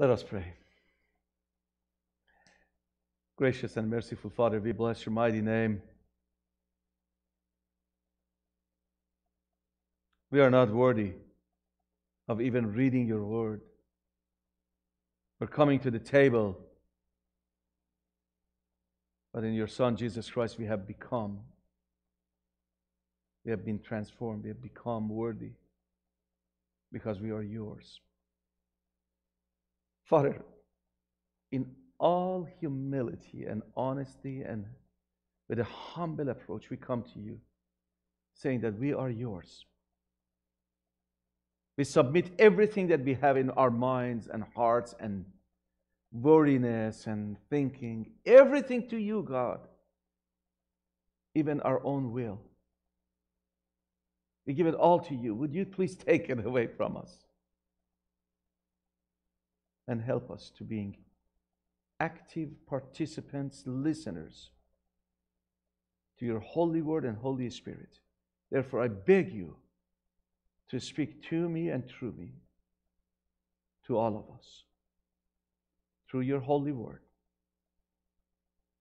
Let us pray. Gracious and merciful Father, we bless your mighty name. We are not worthy of even reading your word. We're coming to the table, but in your Son, Jesus Christ, we have become. We have been transformed. We have become worthy because we are yours. Father, in all humility and honesty and with a humble approach, we come to you saying that we are yours. We submit everything that we have in our minds and hearts and worriness and thinking, everything to you, God, even our own will. We give it all to you. Would you please take it away from us and help us to being active participants, listeners to your holy word and Holy Spirit. Therefore, I beg you to speak to me and through me, to all of us, through your holy word.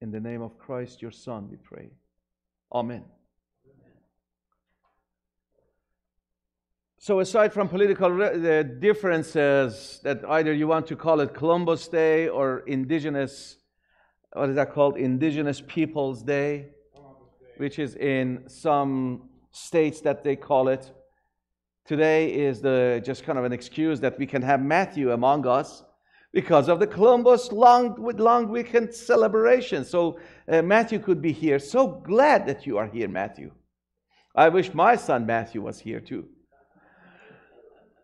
In the name of Christ, your Son, we pray. Amen. So, aside from political re- differences, that either you want to call it Columbus Day or Indigenous, what is that called? Indigenous Peoples Day, which is in some states that they call it. Today is the just kind of an excuse that we can have Matthew among us because of the Columbus long long weekend celebration. So uh, Matthew could be here. So glad that you are here, Matthew. I wish my son Matthew was here too.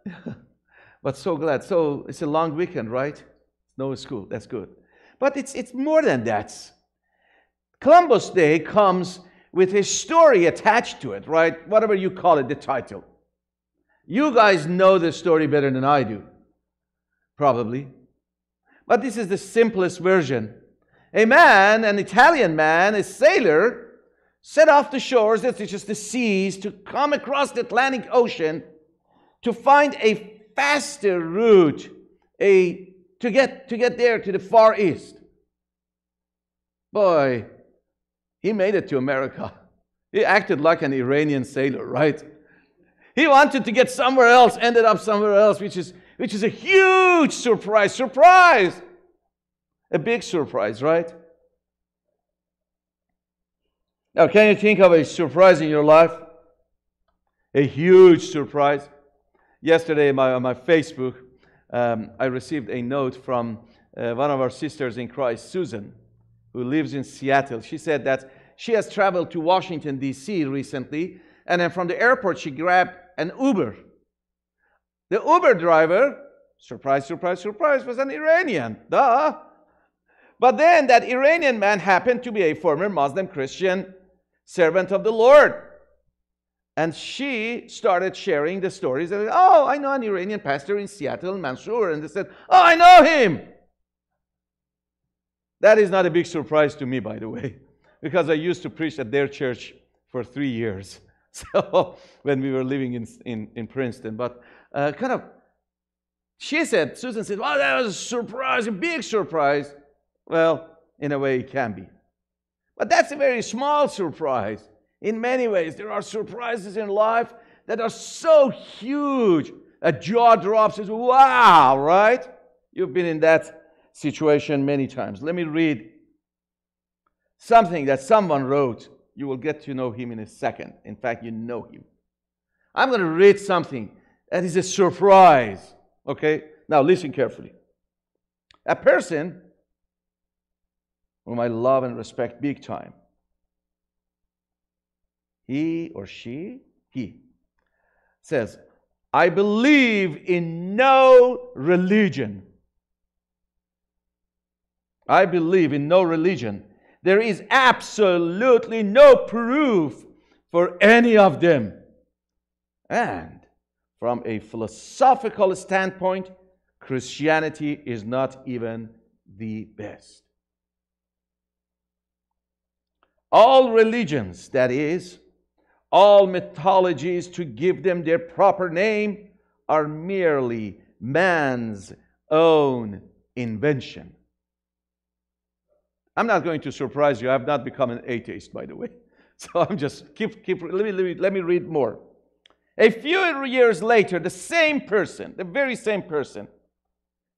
but so glad. So it's a long weekend, right? No school. That's good. But it's it's more than that. Columbus Day comes with a story attached to it, right? Whatever you call it, the title. You guys know the story better than I do, probably. But this is the simplest version. A man, an Italian man, a sailor, set off the shores, that's just the seas, to come across the Atlantic Ocean to find a faster route a, to, get, to get there to the Far East. Boy, he made it to America. He acted like an Iranian sailor, right? He wanted to get somewhere else, ended up somewhere else, which is, which is a huge surprise. Surprise! A big surprise, right? Now, can you think of a surprise in your life? A huge surprise. Yesterday, my, on my Facebook, um, I received a note from uh, one of our sisters in Christ, Susan, who lives in Seattle. She said that she has traveled to Washington, D.C. recently, and then from the airport, she grabbed an Uber. The Uber driver, surprise, surprise, surprise, was an Iranian. Duh. But then that Iranian man happened to be a former Muslim Christian servant of the Lord. And she started sharing the stories. And, oh, I know an Iranian pastor in Seattle, Mansour. And they said, oh, I know him. That is not a big surprise to me, by the way, because I used to preach at their church for three years. So when we were living in, in, in Princeton, but uh, kind of, she said, Susan said, well, that was a surprise, a big surprise. Well, in a way, it can be. But that's a very small surprise. In many ways, there are surprises in life that are so huge. A jaw drops, is wow, right? You've been in that situation many times. Let me read something that someone wrote you will get to know him in a second. In fact, you know him. I'm going to read something that is a surprise. Okay? Now, listen carefully. A person whom I love and respect big time, he or she, he, says, I believe in no religion. I believe in no religion there is absolutely no proof for any of them. And from a philosophical standpoint, Christianity is not even the best. All religions, that is, all mythologies, to give them their proper name, are merely man's own invention. I'm not going to surprise you. I've not become an atheist, by the way. So I'm just keep keep let me, let me, let me read more. A few years later, the same person, the very same person,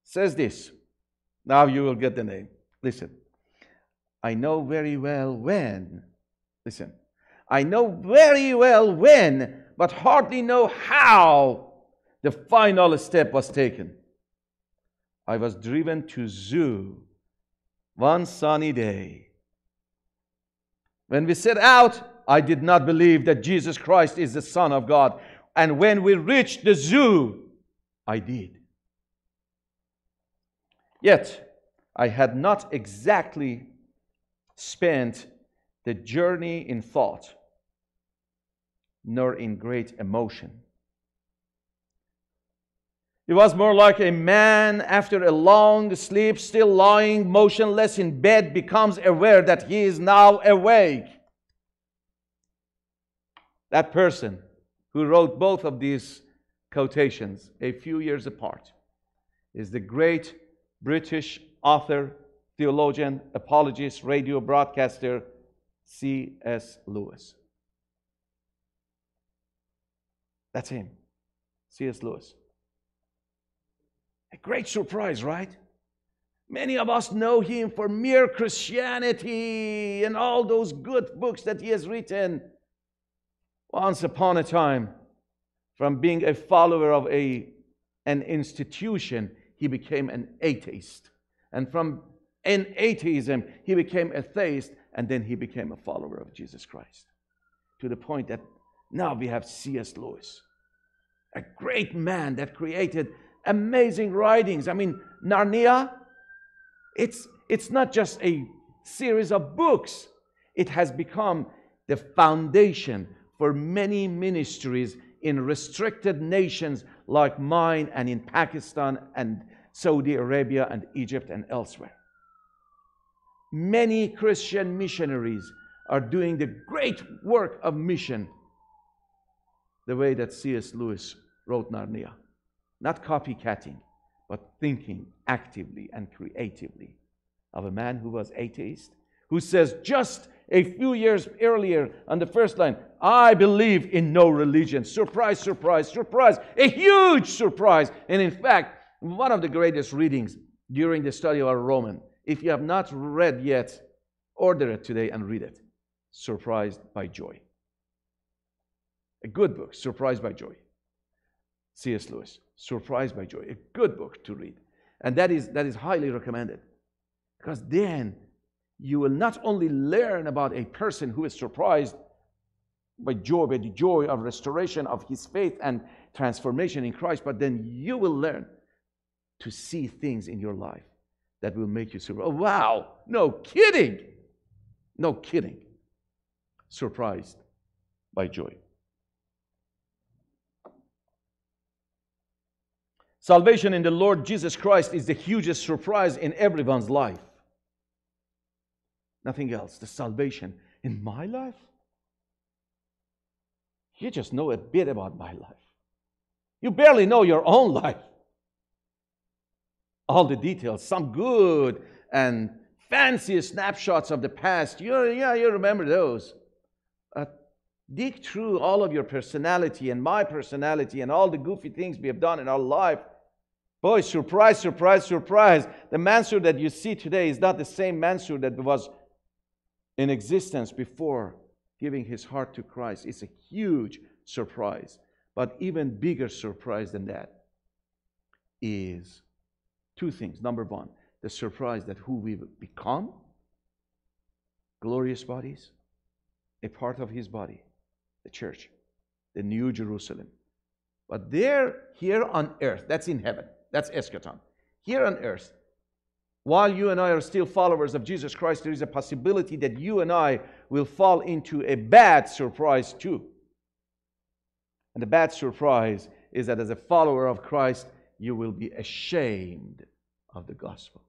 says this. Now you will get the name. Listen. I know very well when. Listen. I know very well when, but hardly know how the final step was taken. I was driven to zoo one sunny day. When we set out, I did not believe that Jesus Christ is the Son of God. And when we reached the zoo, I did. Yet, I had not exactly spent the journey in thought, nor in great emotion. It was more like a man after a long sleep, still lying motionless in bed, becomes aware that he is now awake. That person who wrote both of these quotations a few years apart is the great British author, theologian, apologist, radio broadcaster C.S. Lewis. That's him, C.S. Lewis. A great surprise, right? Many of us know him for mere Christianity and all those good books that he has written. Once upon a time, from being a follower of a, an institution, he became an atheist. And from an atheism, he became a theist, and then he became a follower of Jesus Christ. To the point that now we have C.S. Lewis, a great man that created amazing writings. I mean, Narnia, it's, it's not just a series of books, it has become the foundation for many ministries in restricted nations like mine and in Pakistan and Saudi Arabia and Egypt and elsewhere. Many Christian missionaries are doing the great work of mission the way that C.S. Lewis wrote Narnia. Not copycatting, but thinking actively and creatively of a man who was atheist, who says just a few years earlier on the first line, I believe in no religion. Surprise, surprise, surprise. A huge surprise. And in fact, one of the greatest readings during the study of our Roman. If you have not read yet, order it today and read it. Surprised by Joy. A good book, Surprised by Joy. C.S. Lewis, Surprised by Joy. A good book to read. And that is, that is highly recommended. Because then you will not only learn about a person who is surprised by joy, by the joy of restoration of his faith and transformation in Christ, but then you will learn to see things in your life that will make you surprised. Oh, wow, no kidding. No kidding. Surprised by joy. Salvation in the Lord Jesus Christ is the hugest surprise in everyone's life. Nothing else. The salvation in my life? You just know a bit about my life. You barely know your own life. All the details, some good and fancy snapshots of the past. You, yeah, you remember those. Uh, dig through all of your personality and my personality and all the goofy things we have done in our life Boy, surprise, surprise, surprise. The Mansour that you see today is not the same Mansour that was in existence before giving his heart to Christ. It's a huge surprise. But even bigger surprise than that is two things. Number one, the surprise that who we become, glorious bodies, a part of his body, the church, the new Jerusalem. But there, here on earth, that's in heaven. That's eschaton. Here on earth, while you and I are still followers of Jesus Christ, there is a possibility that you and I will fall into a bad surprise too. And the bad surprise is that as a follower of Christ, you will be ashamed of the gospel.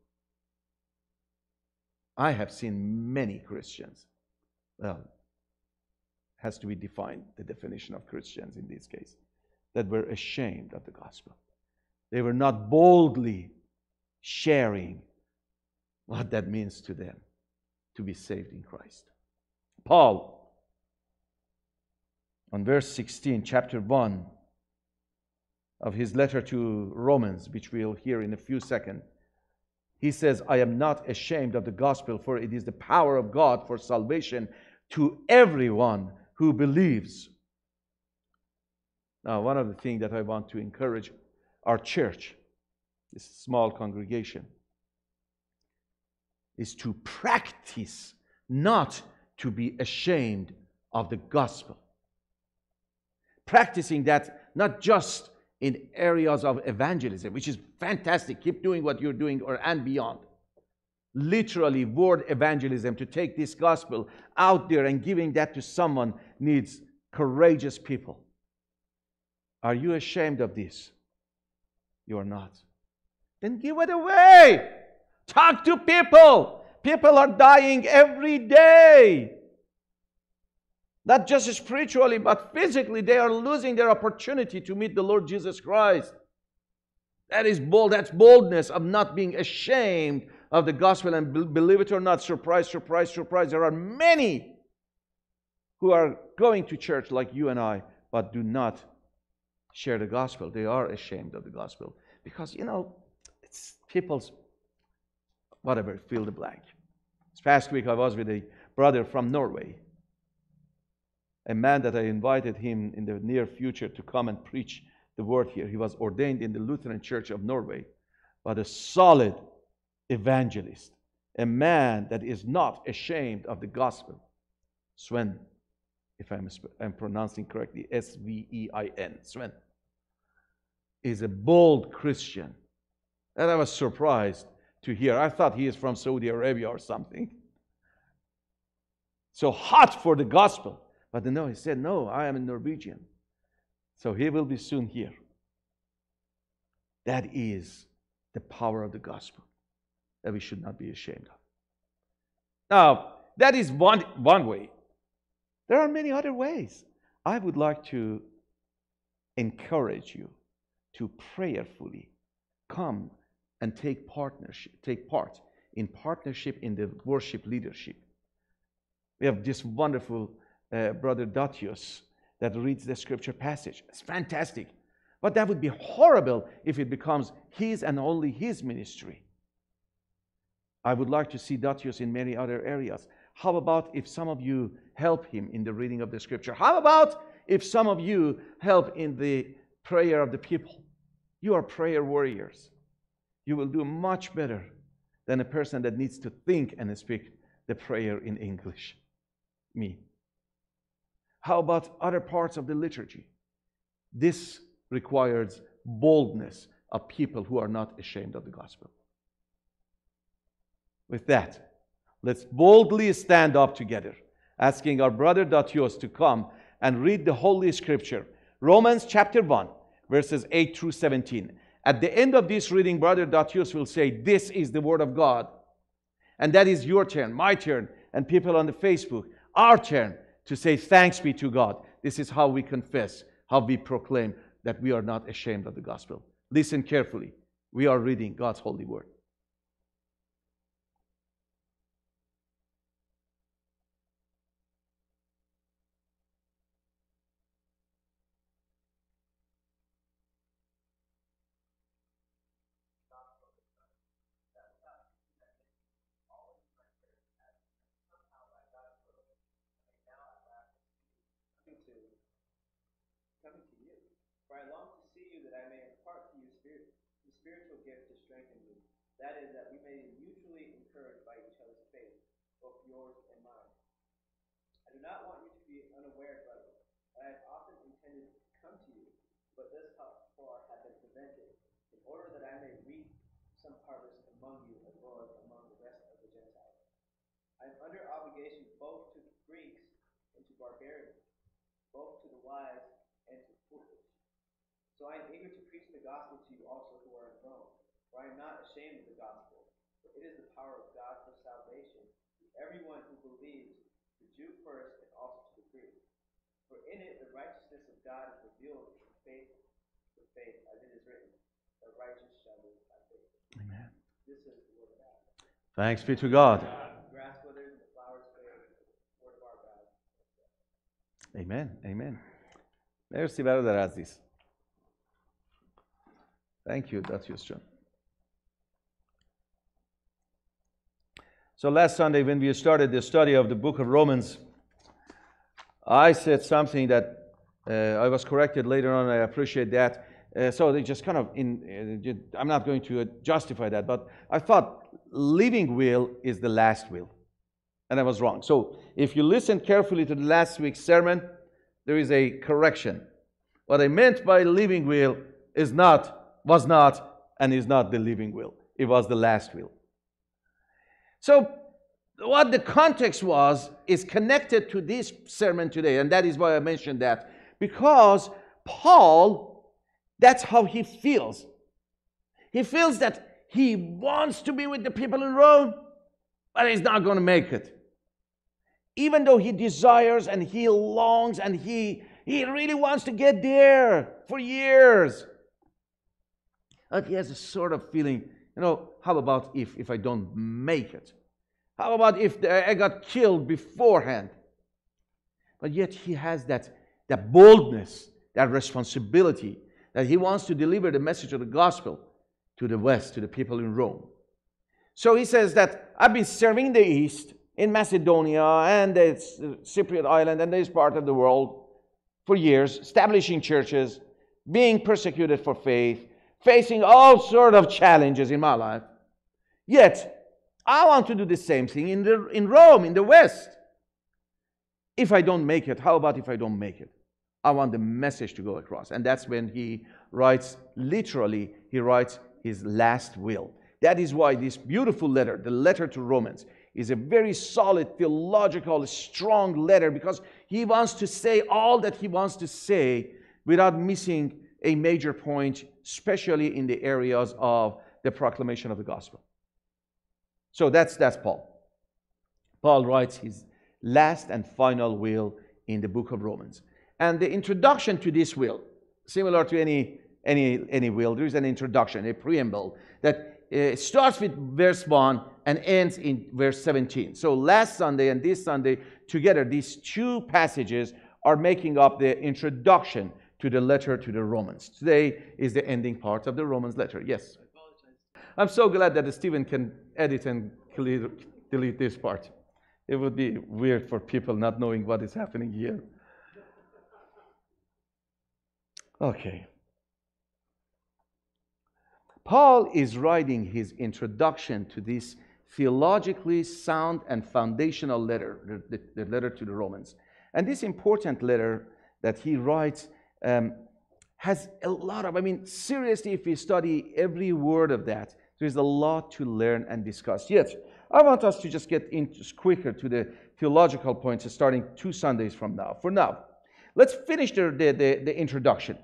I have seen many Christians. Well, has to be defined, the definition of Christians in this case, that were ashamed of the gospel. They were not boldly sharing what that means to them to be saved in Christ. Paul, on verse 16, chapter 1 of his letter to Romans, which we'll hear in a few seconds, he says, I am not ashamed of the gospel, for it is the power of God for salvation to everyone who believes. Now, one of the things that I want to encourage our church, this small congregation, is to practice not to be ashamed of the gospel. Practicing that not just in areas of evangelism, which is fantastic. Keep doing what you're doing or and beyond. Literally, word evangelism to take this gospel out there and giving that to someone needs courageous people. Are you ashamed of this? You are not. Then give it away. Talk to people. People are dying every day. Not just spiritually, but physically, they are losing their opportunity to meet the Lord Jesus Christ. That is bold. That's boldness of not being ashamed of the gospel. And believe it or not, surprise, surprise, surprise, there are many who are going to church like you and I, but do not share the gospel. They are ashamed of the gospel because, you know, it's people's, whatever, fill the blank. This past week I was with a brother from Norway a man that I invited him in the near future to come and preach the word here. He was ordained in the Lutheran Church of Norway, but a solid evangelist, a man that is not ashamed of the gospel. Svein, if I'm, I'm pronouncing correctly, S V E I N, Svein, is a bold Christian. And I was surprised to hear. I thought he is from Saudi Arabia or something. So hot for the gospel. But no, he said, No, I am a Norwegian. So he will be soon here. That is the power of the gospel that we should not be ashamed of. Now, that is one, one way. There are many other ways. I would like to encourage you to prayerfully come and take partnership, take part in partnership in the worship leadership. We have this wonderful uh, Brother Datius that reads the scripture passage. It's fantastic. But that would be horrible if it becomes his and only his ministry. I would like to see Datius in many other areas. How about if some of you help him in the reading of the scripture? How about if some of you help in the prayer of the people? You are prayer warriors. You will do much better than a person that needs to think and speak the prayer in English. Me. How about other parts of the liturgy? This requires boldness of people who are not ashamed of the gospel. With that, let's boldly stand up together, asking our brother Datius to come and read the Holy Scripture, Romans chapter 1, verses 8 through 17. At the end of this reading, Brother Datius will say, This is the Word of God. And that is your turn, my turn, and people on the Facebook, our turn to say, Thanks be to God. This is how we confess, how we proclaim that we are not ashamed of the gospel. Listen carefully. We are reading God's holy word. That is, that we may be mutually encouraged by each other's faith, both yours and mine. I do not want you to be unaware, brothers, that I have often intended to come to you, but this far have been prevented, in order that I may reap some harvest among you as well as among the rest of the Gentiles. I am under obligation both to the Greeks and to barbarians, both to the wise and to the foolish. So I am eager to preach the gospel to you also who are in Rome for I am not ashamed of the gospel, for it is the power of God for salvation to everyone who believes, the Jew first and also to the Greek. For in it the righteousness of God is revealed from faith to faith, as it is written, the righteous shall live by faith. Amen. This is the word of God. Thanks be to God. Grass withers and the flowers fade. The word of So last Sunday, when we started the study of the book of Romans, I said something that uh, I was corrected later on. I appreciate that. Uh, so they just kind of in. Uh, I'm not going to justify that, but I thought living will is the last will, and I was wrong. So if you listen carefully to the last week's sermon, there is a correction. What I meant by living will is not, was not, and is not the living will. It was the last will. So, what the context was is connected to this sermon today, and that is why I mentioned that. Because Paul, that's how he feels. He feels that he wants to be with the people in Rome, but he's not going to make it. Even though he desires and he longs and he, he really wants to get there for years. But he has a sort of feeling, you know, how about if, if I don't make it? How about if I got killed beforehand? But yet he has that, that boldness, that responsibility, that he wants to deliver the message of the gospel to the West, to the people in Rome. So he says that I've been serving the East in Macedonia and the Cypriot island and this part of the world for years, establishing churches, being persecuted for faith, facing all sort of challenges in my life. Yet, I want to do the same thing in, the, in Rome, in the West. If I don't make it, how about if I don't make it? I want the message to go across. And that's when he writes, literally, he writes his last will. That is why this beautiful letter, the letter to Romans, is a very solid, theological, strong letter because he wants to say all that he wants to say without missing a major point, especially in the areas of the proclamation of the gospel. So that's, that's Paul. Paul writes his last and final will in the book of Romans. And the introduction to this will, similar to any, any, any will, there is an introduction, a preamble that uh, starts with verse 1 and ends in verse 17. So last Sunday and this Sunday, together, these two passages are making up the introduction to the letter to the Romans. Today is the ending part of the Romans letter. Yes? I'm so glad that Stephen can edit and delete this part. It would be weird for people not knowing what is happening here. Okay. Paul is writing his introduction to this theologically sound and foundational letter, the, the letter to the Romans. And this important letter that he writes um, has a lot of, I mean, seriously, if we study every word of that, there's a lot to learn and discuss. Yet, I want us to just get in quicker to the theological points starting two Sundays from now. For now, let's finish the, the, the, the introduction.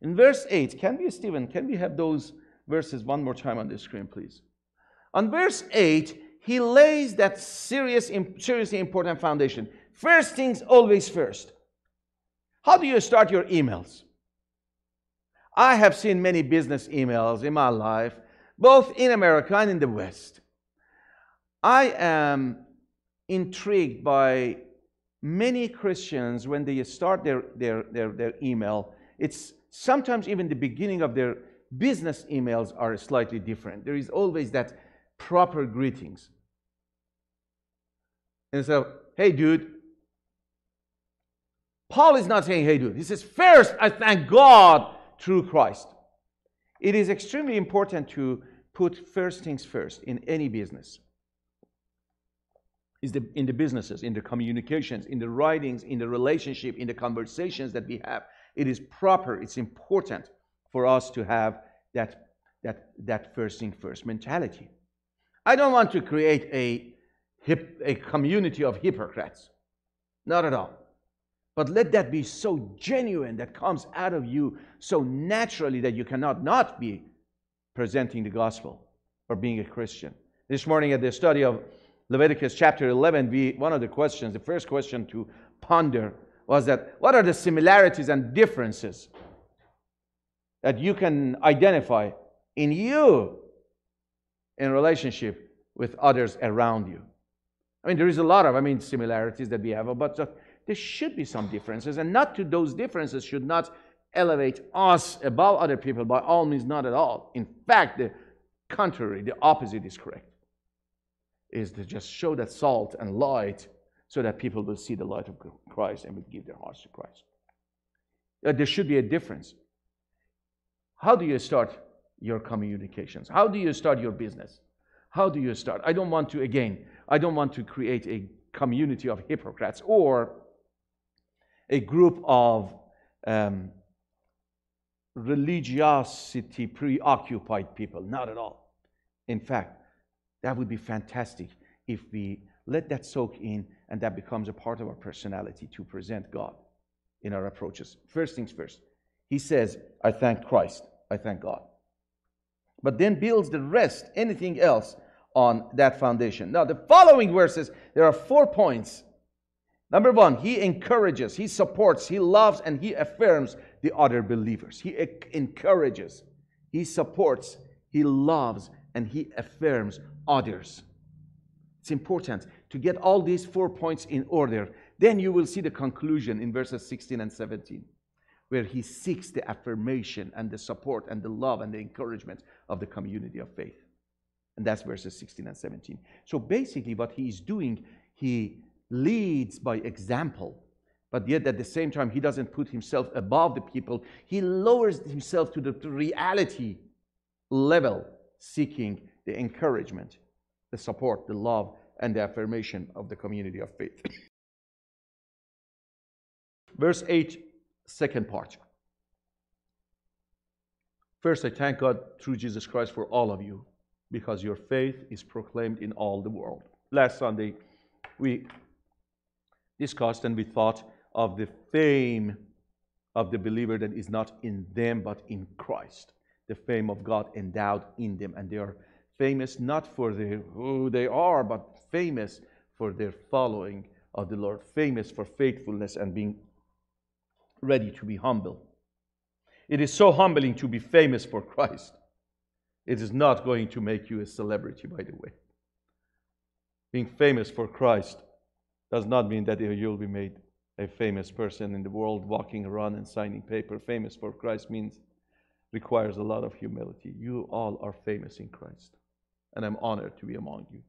In verse 8, can we, Stephen, can we have those verses one more time on the screen, please? On verse 8, he lays that serious, seriously important foundation. First things always first. How do you start your emails? I have seen many business emails in my life both in America and in the West. I am intrigued by many Christians when they start their, their, their, their email. It's sometimes even the beginning of their business emails are slightly different. There is always that proper greetings. And so, hey, dude. Paul is not saying, hey, dude. He says, first, I thank God through Christ. It is extremely important to put first things first in any business. In the businesses, in the communications, in the writings, in the relationship, in the conversations that we have. It is proper, it's important for us to have that, that, that first thing first mentality. I don't want to create a, hip, a community of hypocrites. Not at all. But let that be so genuine that comes out of you so naturally that you cannot not be presenting the gospel or being a Christian. This morning at the study of Leviticus chapter 11, we, one of the questions, the first question to ponder was that what are the similarities and differences that you can identify in you in relationship with others around you. I mean, there is a lot of, I mean, similarities that we have, but there should be some differences, and not to those differences should not elevate us above other people. By all means, not at all. In fact, the contrary, the opposite is correct. Is to just show that salt and light so that people will see the light of Christ and will give their hearts to Christ. Uh, there should be a difference. How do you start your communications? How do you start your business? How do you start? I don't want to, again, I don't want to create a community of hypocrites or a group of um, religiosity preoccupied people. Not at all. In fact, that would be fantastic if we let that soak in and that becomes a part of our personality to present God in our approaches. First things first. He says, I thank Christ, I thank God. But then builds the rest, anything else, on that foundation. Now, the following verses, there are four points. Number one, he encourages, he supports, he loves, and he affirms the other believers. He encourages, he supports, he loves, and he affirms others. It's important to get all these four points in order. Then you will see the conclusion in verses 16 and 17, where he seeks the affirmation and the support and the love and the encouragement of the community of faith. And that's verses 16 and 17. So basically, what he is doing, he leads by example, but yet at the same time, he doesn't put himself above the people. He lowers himself to the reality level, seeking the encouragement, the support, the love, and the affirmation of the community of faith. Verse 8, second part. First, I thank God through Jesus Christ for all of you because your faith is proclaimed in all the world. Last Sunday, we discussed and we thought of the fame of the believer that is not in them but in Christ. The fame of God endowed in them. And they are famous not for the, who they are, but famous for their following of the Lord, famous for faithfulness and being ready to be humble. It is so humbling to be famous for Christ. It is not going to make you a celebrity, by the way. Being famous for Christ does not mean that you'll be made a famous person in the world walking around and signing paper. Famous for Christ means requires a lot of humility. You all are famous in Christ, and I'm honored to be among you.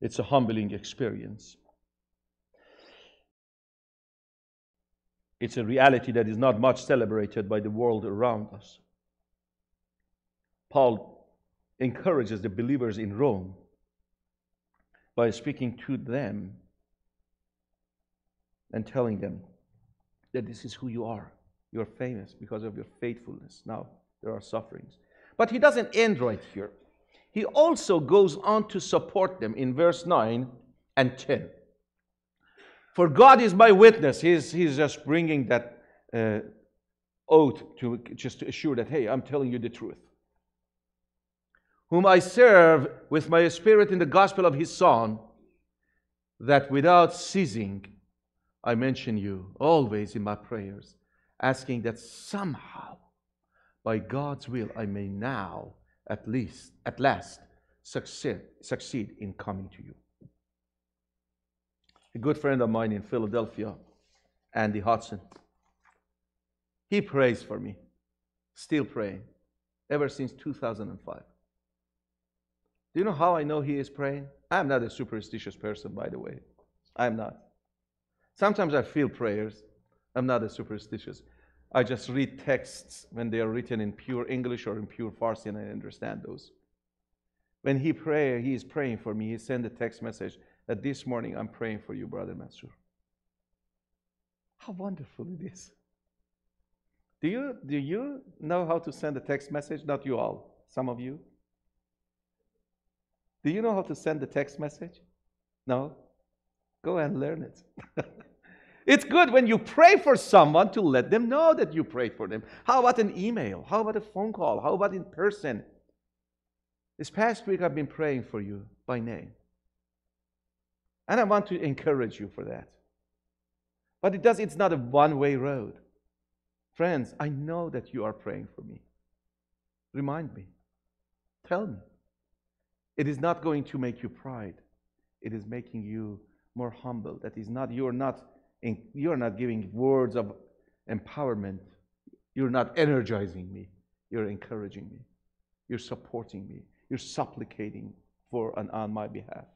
It's a humbling experience. It's a reality that is not much celebrated by the world around us. Paul encourages the believers in Rome by speaking to them and telling them that this is who you are. You're famous because of your faithfulness. Now, there are sufferings. But he doesn't end right here. He also goes on to support them in verse 9 and 10. For God is my witness. He's, he's just bringing that uh, oath to just to assure that, hey, I'm telling you the truth. Whom I serve with my spirit in the gospel of his Son, that without ceasing I mention you always in my prayers, asking that somehow, by God's will, I may now, at least, at last, succeed, succeed in coming to you. A good friend of mine in Philadelphia, Andy Hudson, he prays for me, still praying, ever since 2005. Do you know how I know he is praying? I'm not a superstitious person, by the way. I'm not. Sometimes I feel prayers. I'm not a superstitious. I just read texts when they are written in pure English or in pure Farsi, and I understand those. When he pray, he is praying for me. He sent a text message that this morning I'm praying for you, brother Mansour. How wonderful it is. Do you, do you know how to send a text message? Not you all, some of you. Do you know how to send a text message? No? Go and learn it. it's good when you pray for someone to let them know that you prayed for them. How about an email? How about a phone call? How about in person? This past week, I've been praying for you by name. And I want to encourage you for that. But it does, it's not a one way road. Friends, I know that you are praying for me. Remind me. Tell me. It is not going to make you pride. It is making you more humble. That is not you're not in, you're not giving words of empowerment. You're not energizing me. You're encouraging me. You're supporting me. You're supplicating for and on my behalf.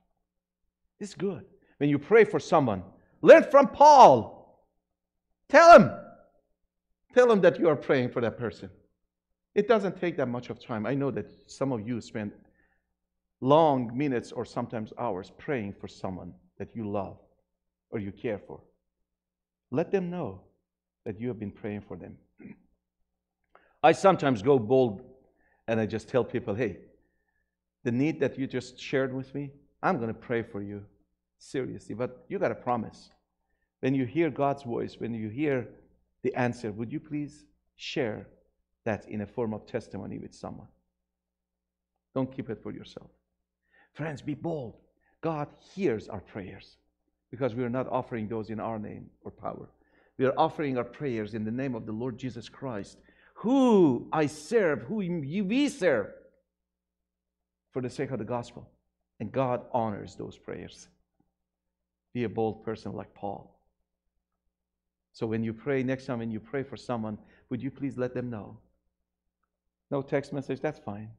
It's good. When you pray for someone, learn from Paul. Tell him. Tell him that you are praying for that person. It doesn't take that much of time. I know that some of you spend long minutes or sometimes hours praying for someone that you love or you care for. Let them know that you have been praying for them. I sometimes go bold and I just tell people, hey, the need that you just shared with me, I'm going to pray for you seriously. But you got to promise. When you hear God's voice, when you hear the answer, would you please share that in a form of testimony with someone? Don't keep it for yourself. Friends, be bold. God hears our prayers because we are not offering those in our name or power. We are offering our prayers in the name of the Lord Jesus Christ, who I serve, who we serve for the sake of the gospel. And God honors those prayers. Be a bold person like Paul. So when you pray, next time when you pray for someone, would you please let them know? No text message, that's fine.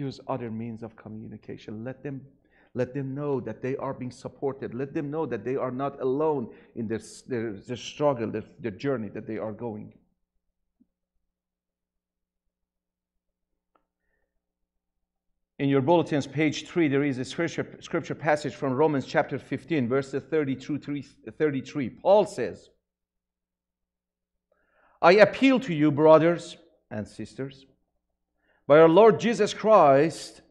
Use other means of communication. Let them let them know that they are being supported. Let them know that they are not alone in their, their, their struggle, their, their journey that they are going. In your bulletins, page 3, there is a scripture, scripture passage from Romans chapter 15, verses 32 33. Paul says, I appeal to you, brothers and sisters, by our Lord Jesus Christ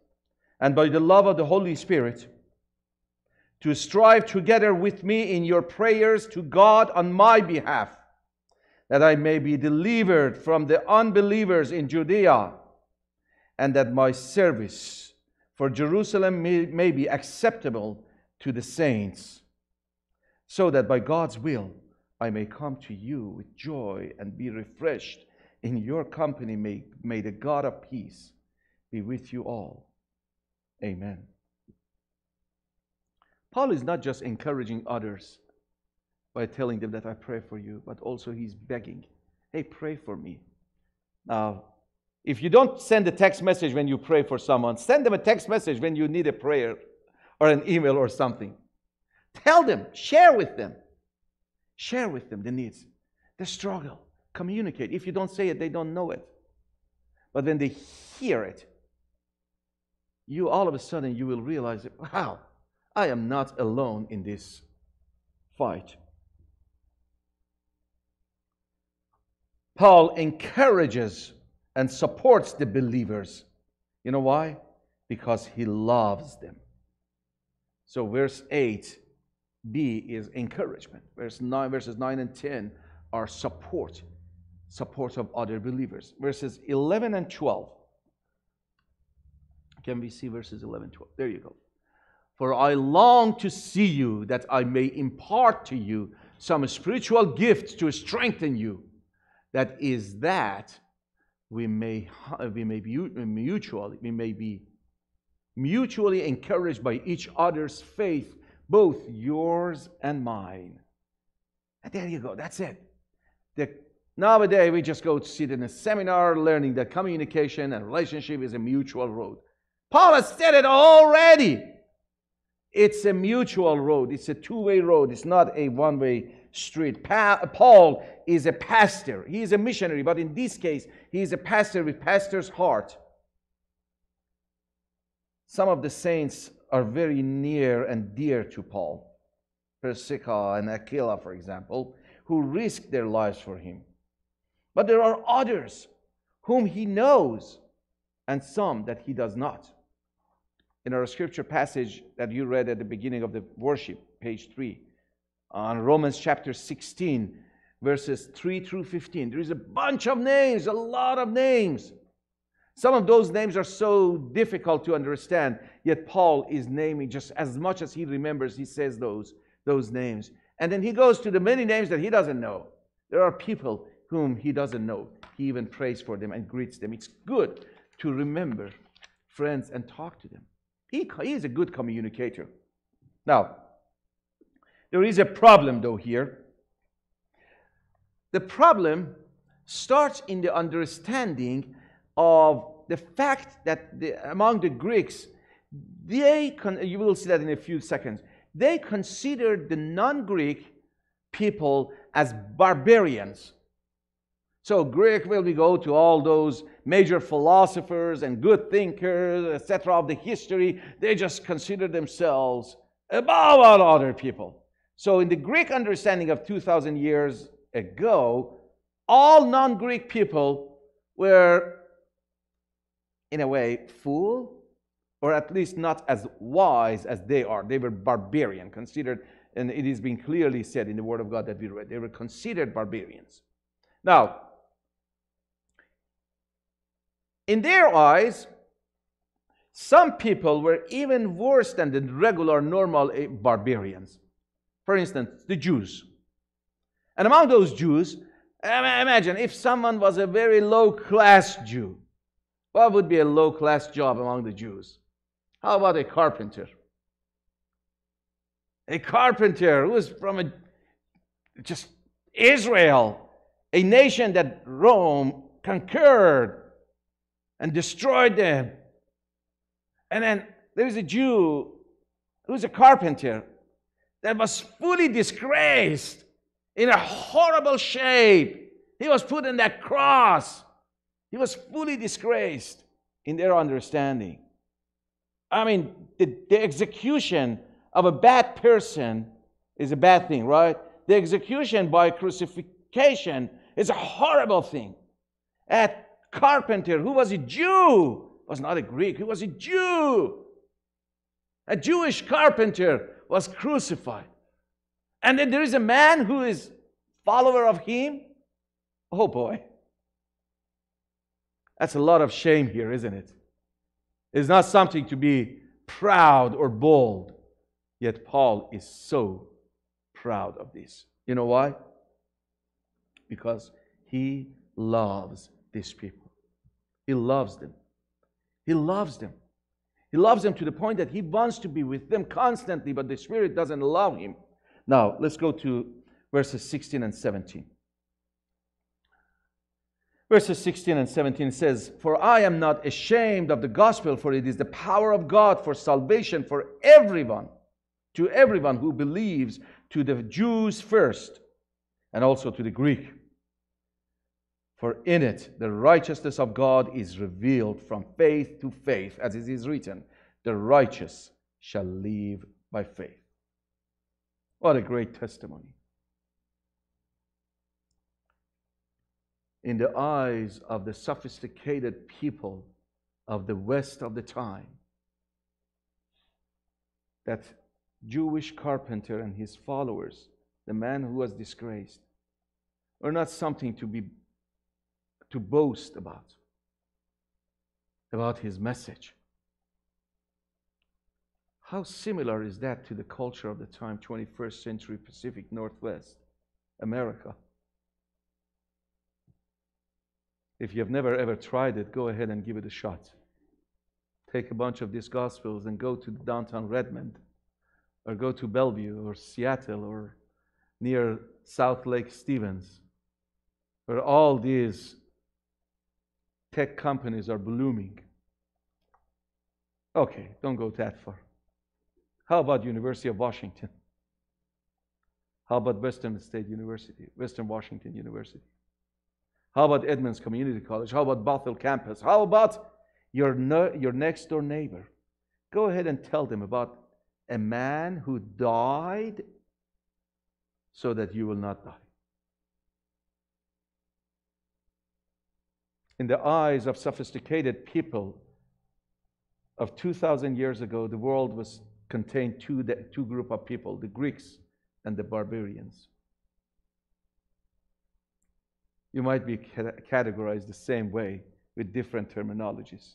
and by the love of the Holy Spirit, to strive together with me in your prayers to God on my behalf, that I may be delivered from the unbelievers in Judea and that my service for Jerusalem may, may, be acceptable to the saints, so that by God's will I may come to you with joy and be refreshed in your company. May, may the God of peace be with you all. Amen. Paul is not just encouraging others by telling them that I pray for you, but also he's begging, hey, pray for me. Now, if you don't send a text message when you pray for someone, send them a text message when you need a prayer or an email or something. Tell them, share with them. Share with them the needs, the struggle. Communicate. If you don't say it, they don't know it. But when they hear it, you all of a sudden you will realize, wow, I am not alone in this fight. Paul encourages and supports the believers. You know why? Because he loves them. So, verse 8 B is encouragement. Verse 9, verses 9 and 10 are support, support of other believers. Verses 11 and 12. Can we see verses 11 12? There you go. For I long to see you that I may impart to you some spiritual gifts to strengthen you. That is that we may, we may be mutually, we may be mutually encouraged by each other's faith, both yours and mine. And there you go, that's it. The, nowadays, we just go to sit in a seminar learning that communication and relationship is a mutual road. Paul has said it already. It's a mutual road, it's a two way road, it's not a one way street. Pa- Paul is a pastor, he is a missionary, but in this case, he is a pastor with pastor's heart. Some of the saints are very near and dear to Paul. Priscilla and Aquila, for example, who risked their lives for him. But there are others whom he knows and some that he does not. In our scripture passage that you read at the beginning of the worship, page 3, on Romans chapter 16, verses 3 through 15. There is a bunch of names, a lot of names. Some of those names are so difficult to understand, yet Paul is naming just as much as he remembers, he says those, those names. And then he goes to the many names that he doesn't know. There are people whom he doesn't know. He even prays for them and greets them. It's good to remember friends and talk to them. He, he is a good communicator. Now, there is a problem though here. The problem starts in the understanding of the fact that the, among the Greeks, they con- you will see that in a few seconds. They considered the non-Greek people as barbarians. So Greek, we go to all those major philosophers and good thinkers, etc., of the history. They just consider themselves above all other people. So in the Greek understanding of 2,000 years ago, all non-Greek people were, in a way, fool, or at least not as wise as they are. They were barbarian, considered, and it is being clearly said in the Word of God that we read. They were considered barbarians. Now, in their eyes, some people were even worse than the regular, normal eh, barbarians. For instance, the Jews. And among those Jews, imagine if someone was a very low class Jew, what would be a low class job among the Jews? How about a carpenter? A carpenter who is from a, just Israel, a nation that Rome conquered and destroyed them. And then there's a Jew who's a carpenter that was fully disgraced in a horrible shape. He was put in that cross. He was fully disgraced in their understanding. I mean, the, the execution of a bad person is a bad thing, right? The execution by crucifixion is a horrible thing. At carpenter who was a Jew, was not a Greek, he was a Jew. A Jewish carpenter was crucified. And then there is a man who is follower of him. Oh boy. That's a lot of shame here, isn't it? It's not something to be proud or bold. Yet Paul is so proud of this. You know why? Because he loves these people. He loves them. He loves them. He loves them to the point that he wants to be with them constantly, but the Spirit doesn't allow him. Now, let's go to verses 16 and 17. Verses 16 and 17 says, For I am not ashamed of the gospel, for it is the power of God for salvation for everyone, to everyone who believes, to the Jews first, and also to the Greek. For in it the righteousness of God is revealed from faith to faith, as it is written, the righteous shall live by faith. What a great testimony. In the eyes of the sophisticated people of the West of the time, that Jewish carpenter and his followers, the man who was disgraced, are not something to be to boast about, about his message. How similar is that to the culture of the time, 21st century Pacific Northwest, America? If you have never ever tried it, go ahead and give it a shot. Take a bunch of these gospels and go to downtown Redmond, or go to Bellevue, or Seattle, or near South Lake Stevens, where all these tech companies are blooming. Okay, don't go that far. How about University of Washington? How about Western State University, Western Washington University? How about Edmonds Community College? How about Bothell campus? How about your, your next door neighbor? Go ahead and tell them about a man who died so that you will not die. In the eyes of sophisticated people of 2,000 years ago, the world was contained two, two group of people, the Greeks and the barbarians. You might be categorized the same way with different terminologies.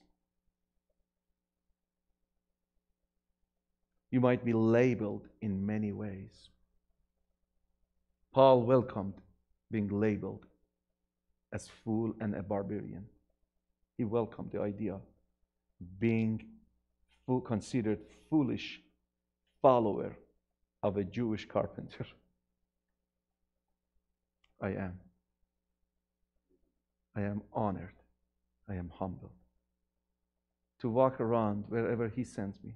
You might be labeled in many ways. Paul welcomed being labeled as fool and a barbarian. he welcomed the idea of being full, considered foolish follower of a Jewish carpenter. I am. I am honored. I am humbled to walk around wherever He sends me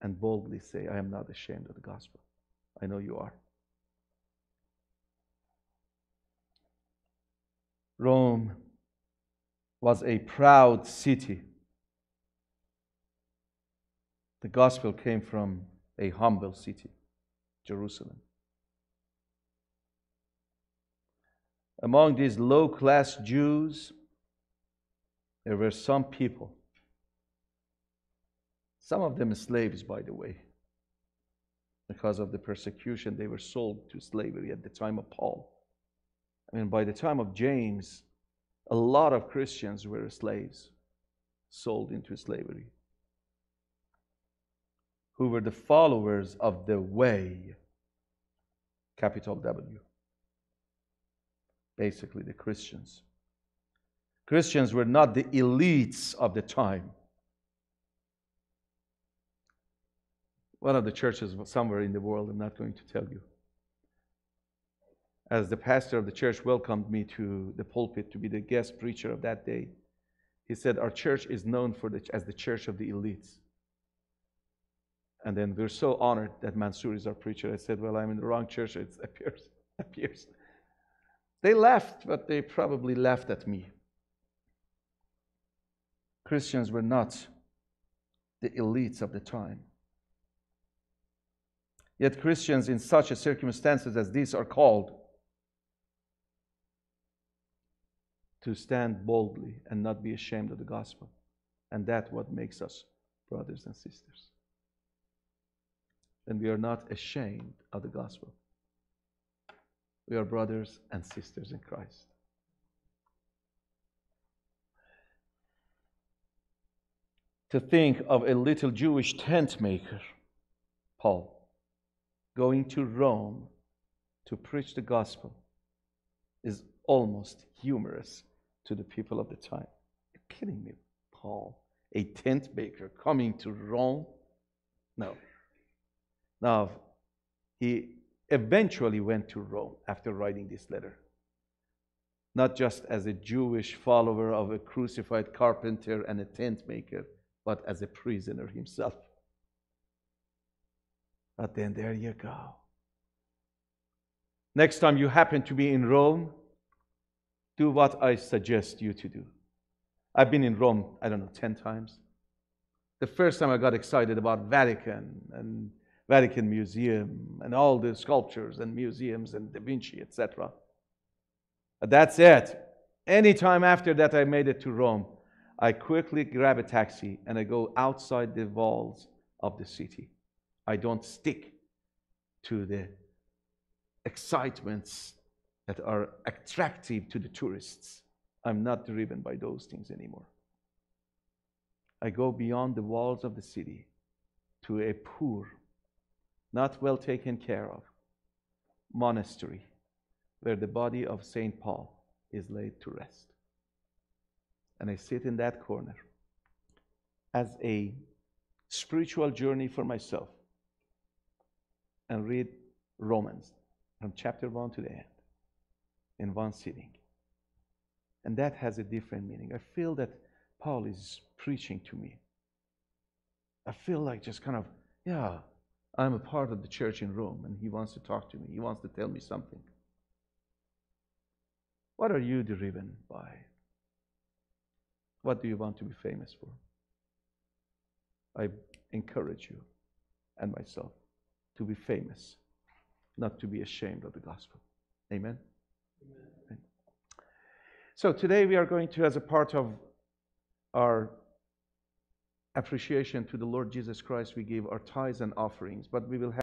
and boldly say, I am not ashamed of the gospel. I know you are. Rome was a proud city. The gospel came from a humble city, Jerusalem. Among these low class Jews, there were some people, some of them slaves, by the way, because of the persecution, they were sold to slavery at the time of Paul. I mean, by the time of James, a lot of Christians were slaves, sold into slavery, who were the followers of the way, capital W. Basically, the Christians. Christians were not the elites of the time. One of the churches somewhere in the world, I'm not going to tell you. As the pastor of the church welcomed me to the pulpit to be the guest preacher of that day, he said, Our church is known for the, as the church of the elites. And then we're so honored that Mansour is our preacher. I said, Well, I'm in the wrong church. It appears. appears. They laughed, but they probably laughed at me. Christians were not the elites of the time. Yet Christians in such circumstances as these are called to stand boldly and not be ashamed of the gospel. And that's what makes us brothers and sisters. And we are not ashamed of the gospel. We are brothers and sisters in Christ. To think of a little Jewish tent maker, Paul, going to Rome to preach the gospel is almost humorous to the people of the time. You're kidding me, Paul? A tent maker coming to Rome? No. Now, he eventually went to Rome after writing this letter. Not just as a Jewish follower of a crucified carpenter and a tent maker, but as a prisoner himself. But then there you go. Next time you happen to be in Rome, do what I suggest you to do. I've been in Rome, I don't know, 10 times. The first time I got excited about Vatican and Vatican Museum and all the sculptures and museums and Da Vinci, etc. But that's it. Anytime after that I made it to Rome, I quickly grab a taxi and I go outside the walls of the city. I don't stick to the excitements that are attractive to the tourists. I'm not driven by those things anymore. I go beyond the walls of the city to a poor, not well taken care of monastery where the body of St. Paul is laid to rest. And I sit in that corner as a spiritual journey for myself and read Romans from chapter 1 to the end in one sitting. And that has a different meaning. I feel that Paul is preaching to me. I feel like just kind of, yeah, I'm a part of the church in Rome and he wants to talk to me. He wants to tell me something. What are you driven by? What do you want to be famous for? I encourage you and myself to be famous, not to be ashamed of the gospel. Amen. So today we are going to, as a part of our appreciation to the Lord Jesus Christ, we give our tithes and offerings, but we will have